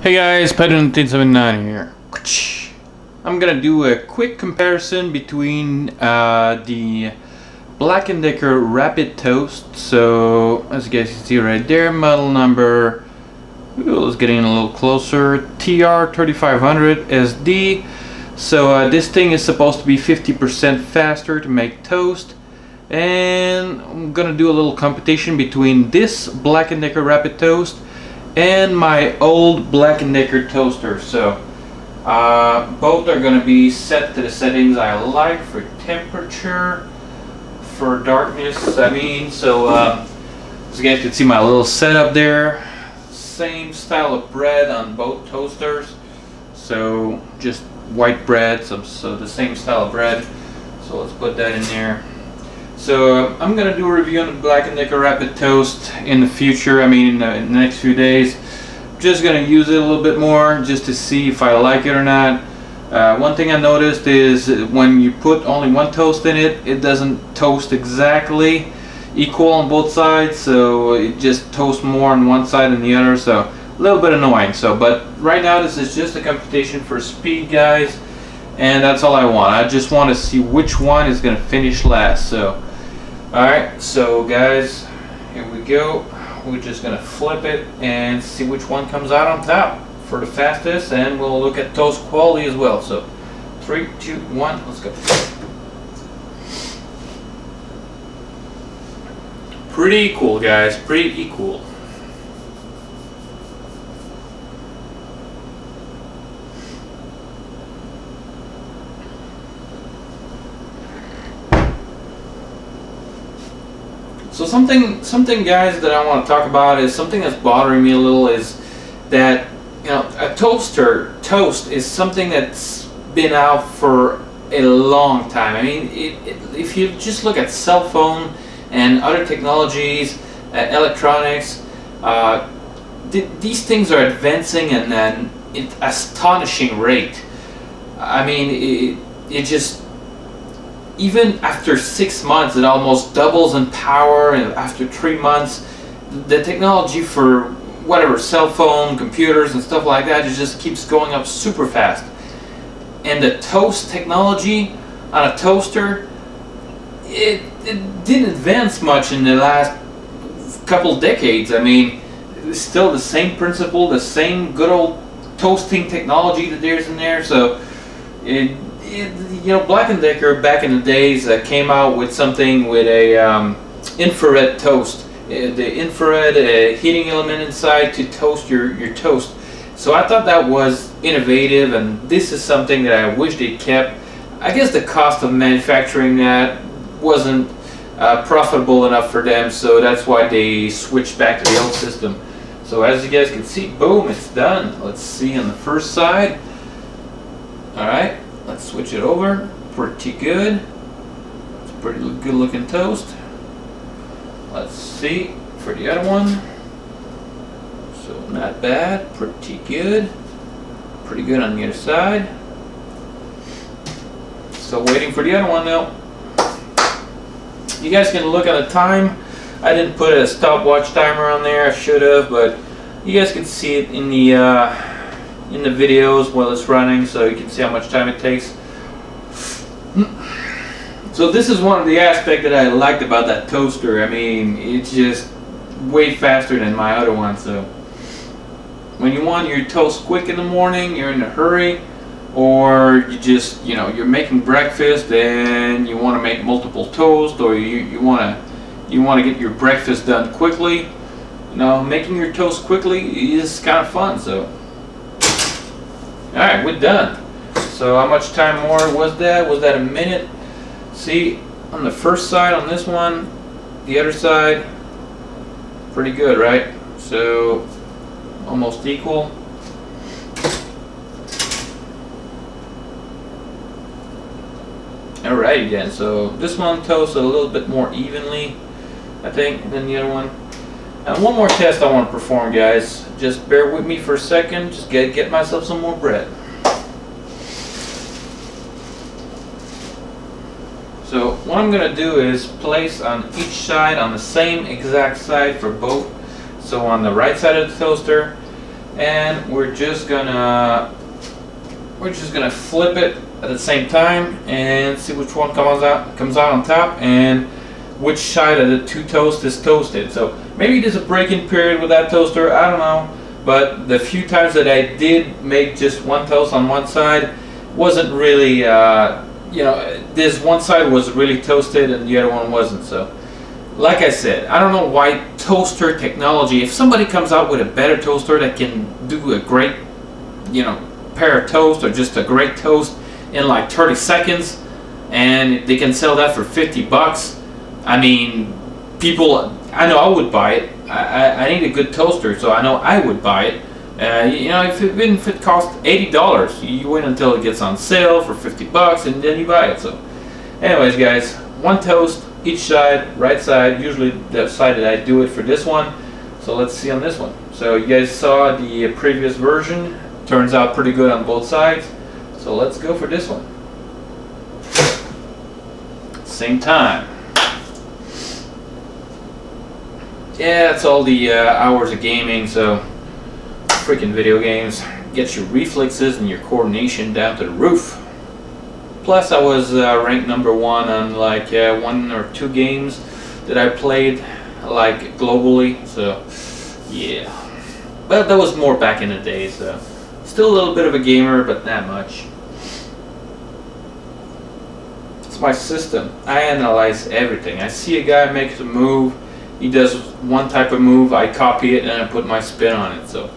Hey guys, patdud1979 here. I'm gonna do a quick comparison between uh, the Black & Decker Rapid Toast. So, as you guys can see right there, model number, it's getting a little closer, TR3500 SD. So uh, this thing is supposed to be 50% faster to make toast. And I'm gonna do a little competition between this Black & Decker Rapid Toast and my old Black & Decker toaster. So uh, both are going to be set to the settings I like for temperature, for darkness. I mean, so uh, you guys can see my little setup there. Same style of bread on both toasters. So just white bread, so, so the same style of bread. So let's put that in there. So I'm gonna do a review on the Black & Decker Rapid Toast in the future. I mean, in the, in the, next few days. Just gonna use it a little bit more just to see if I like it or not. Uh, one thing I noticed is when you put only one toast in it, it doesn't toast exactly equal on both sides. So it just toasts more on one side than the other. So a little bit annoying. So, but right now this is just a competition for speed, guys. And that's all I want. I just want to see which one is gonna finish last. So. Alright, so guys, here we go. We're just going to flip it and see which one comes out on top for the fastest and we'll look at toast quality as well. So, three, two, one, let's go. Pretty equal guys, pretty equal. Something, something, guys, that I want to talk about is something that's bothering me a little is that you know a toaster toast is something that's been out for a long time. I mean, it, it, if you just look at cell phone and other technologies, uh, electronics, uh, th these things are advancing at an astonishing rate. I mean, it, it just even after six months, it almost doubles in power, and after three months, the technology for whatever cell phone, computers, and stuff like that, it just keeps going up super fast. And the toast technology on a toaster, it, it didn't advance much in the last couple decades. I mean, it's still the same principle, the same good old toasting technology that there's in there. So it you know, Black & Decker back in the days uh, came out with something with a um, infrared toast. Uh, the infrared uh, heating element inside to toast your, your toast. So I thought that was innovative and this is something that I wish they kept. I guess the cost of manufacturing that wasn't uh, profitable enough for them so that's why they switched back to the old system. So as you guys can see, boom, it's done. Let's see on the first side. Alright, Let's switch it over. Pretty good. It's pretty good looking toast. Let's see for the other one. So not bad. Pretty good. Pretty good on the other side. Still waiting for the other one though. You guys can look at the time. I didn't put a stopwatch timer on there. I should have, but you guys can see it in the uh, in the videos while it's running so you can see how much time it takes. So this is one of the aspects that I liked about that toaster. I mean, it's just way faster than my other one. So when you want your toast quick in the morning, you're in a hurry, or you just, you know, you're making breakfast and you want to make multiple toast, or you, you want to you want to get your breakfast done quickly. You know, making your toast quickly is kind of fun. So Alright, we're done. So how much time more was that? Was that a minute? See, on the first side on this one, the other side, pretty good, right? So, almost equal. Alright then, so this one toasts a little bit more evenly, I think, than the other one. And one more test I want to perform, guys. Just bear with me for a second. Just get, get myself some more bread. So what I'm going to do is place on each side on the same exact side for both. So on the right side of the toaster and we're just gonna we're just gonna flip it at the same time and see which one comes out comes out on top and which side of the two toast is toasted. So maybe there's a break-in period with that toaster. I don't know, but the few times that I did make just one toast on one side wasn't really. Uh, you know, this one side was really toasted and the other one wasn't. So, like I said, I don't know why toaster technology. If somebody comes out with a better toaster that can do a great, you know, pair of toast or just a great toast in like 30 seconds, and they can sell that for 50 bucks. I mean, people. I know I would buy it. I, I, I need a good toaster, so I know I would buy it. Uh, you know, if it, even if it eighty dollars, you wait until it gets on sale for fifty bucks, and then you buy it. So, anyways, guys, one toast each side, right side. Usually the side that I do it for this one. So let's see on this one. So you guys saw the previous version. Turns out pretty good on both sides. So let's go for this one. Same time. Yeah, it's all the uh, hours of gaming, so freaking video games. Get your reflexes and your coordination down to the roof. Plus, I was uh, ranked number one on like uh, one or two games that I played, like globally. So, yeah. But that was more back in the day. So, still a little bit of a gamer, but not much. It's my system. I analyze everything. I see a guy makes a move. He does one type of move. I copy it and I put my spin on it. So.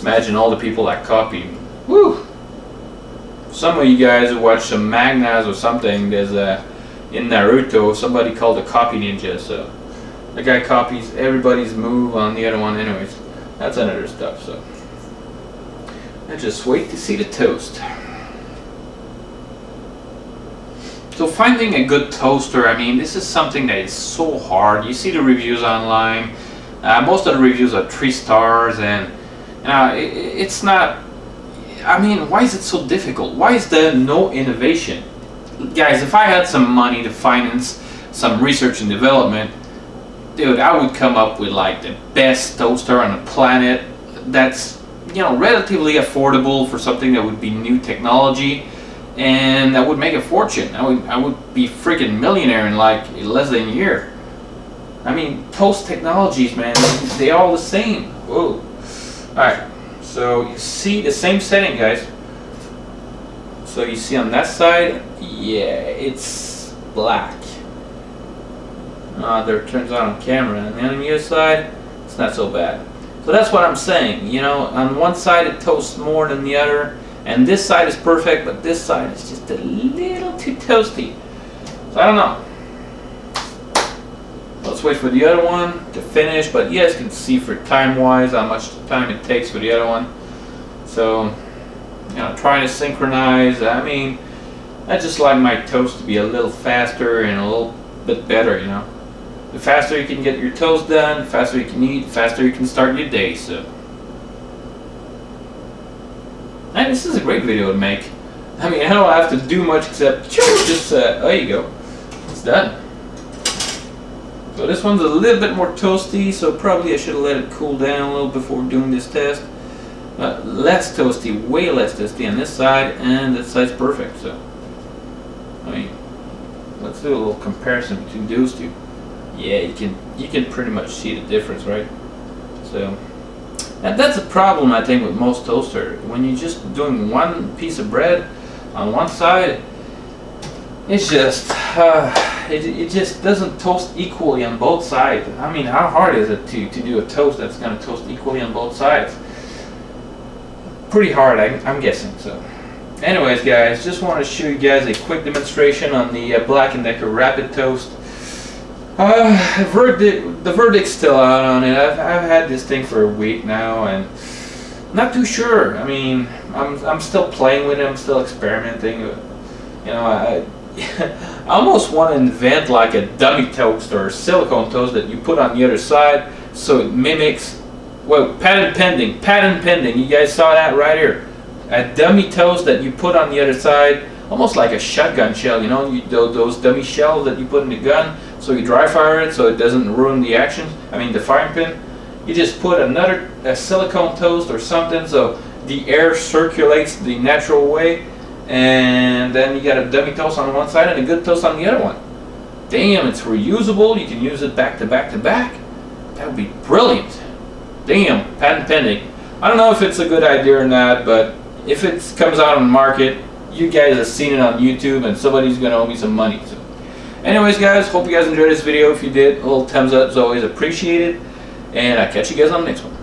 Imagine all the people that copy. Woo! Some of you guys who watch some Mangas or something, there's a in Naruto somebody called a copy ninja. So the guy copies everybody's move on the other one. Anyways, that's another stuff. So I just wait to see the toast. So finding a good toaster, I mean, this is something that is so hard. You see the reviews online. Uh, most of the reviews are three stars and it, it's not, I mean, why is it so difficult? Why is there no innovation? Guys, if I had some money to finance some research and development, dude, I would come up with like the best toaster on the planet that's, you know, relatively affordable for something that would be new technology and I would make a fortune. I would, I would be freaking millionaire in like less than a year. I mean, toast technologies, man, they all the same. Whoa. Alright, so you see the same setting, guys. So you see on that side, yeah, it's black. Uh, there turns out on camera. And then on the other side, it's not so bad. So that's what I'm saying. You know, on one side it toasts more than the other. And this side is perfect, but this side is just a little too toasty. So I don't know. Let's wait for the other one to finish, but you guys can see for time-wise how much time it takes for the other one. So, you know, trying to synchronize, I mean, I just like my toast to be a little faster and a little bit better, you know. The faster you can get your toast done, the faster you can eat, the faster you can start your day, so. And this is a great video to make. I mean, I don't have to do much except just, uh, there you go. It's done. So this one's a little bit more toasty, so probably I should have let it cool down a little before doing this test. But less toasty, way less toasty on this side, and this side's perfect, so. I mean, let's do a little comparison between those two. Yeah, you can you can pretty much see the difference, right? So, that's a problem I think with most toaster. When you're just doing one piece of bread on one side, it's just uh, it, it just doesn't toast equally on both sides. I mean, how hard is it to, to do a toast that's going to toast equally on both sides? Pretty hard, I, I'm guessing. So, anyways, guys, just want to show you guys a quick demonstration on the uh, Black & Decker Rapid Toast. Uh, verdict, the verdict's still out on it. I've, I've had this thing for a week now, and not too sure. I mean, I'm, I'm still playing with it. I'm still experimenting. You know, I, I almost want to invent like a dummy toast or silicone toast that you put on the other side so it mimics, well, patent pending, patent pending, you guys saw that right here. A dummy toast that you put on the other side, almost like a shotgun shell, you know, you, those dummy shells that you put in the gun, so you dry fire it so it doesn't ruin the action, I mean the firing pin. You just put another silicone toast or something so the air circulates the natural way, and then you got a dummy toast on one side and a good toast on the other one. Damn, it's reusable. You can use it back to back to back. That would be brilliant. Damn, patent pending. I don't know if it's a good idea or not, but if it comes out on the market, you guys have seen it on YouTube and somebody's to owe me some money. So. Anyways, guys, hope you guys enjoyed this video. If you did, a little thumbs up is always appreciated. And I'll catch you guys on the next one.